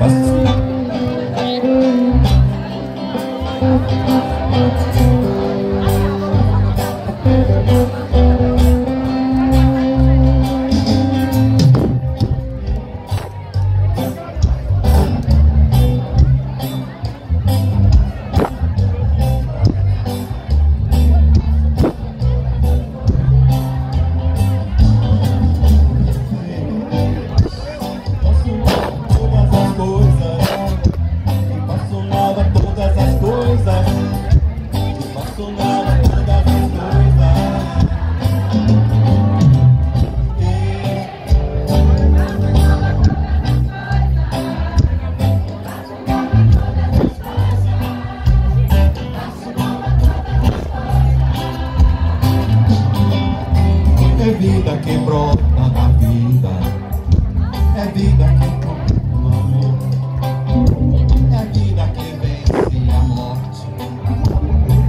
vez que vida que brota da vida. É vida que brota do amor. É vida que vence a morte.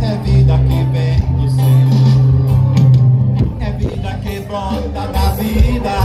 É vida que vem do Senhor É vida que brota da vida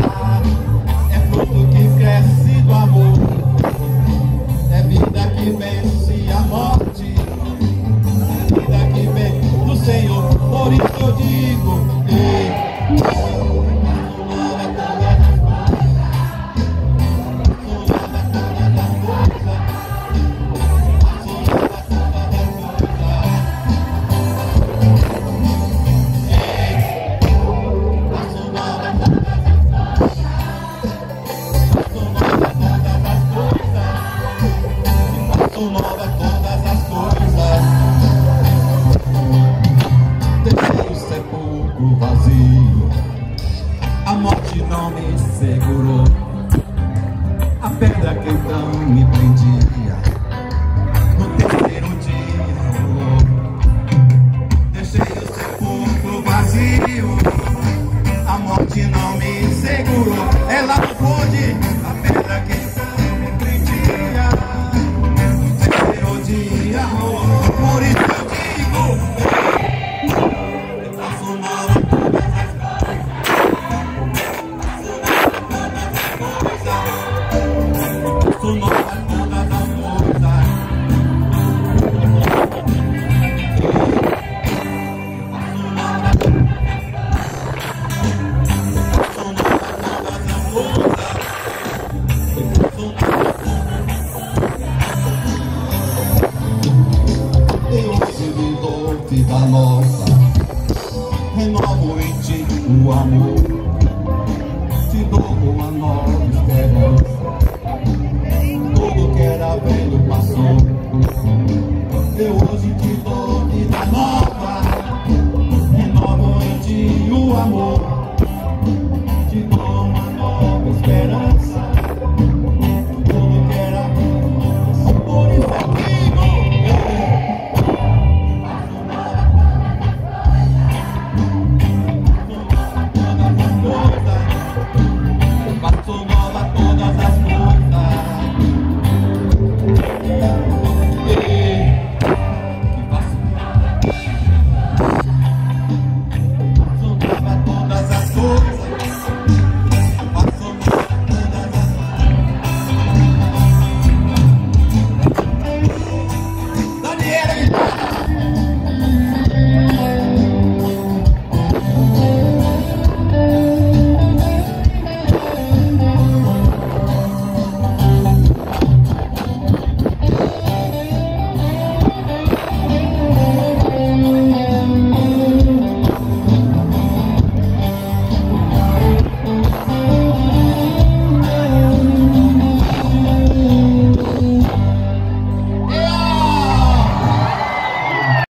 nova todas as coisas. Deixei o sepulcro vazio, a morte não me segurou. A pedra que então me prendia Eu se envolve da nossa Renovo em ti o amor Te dou uma nova esperança Tudo que era velho passou.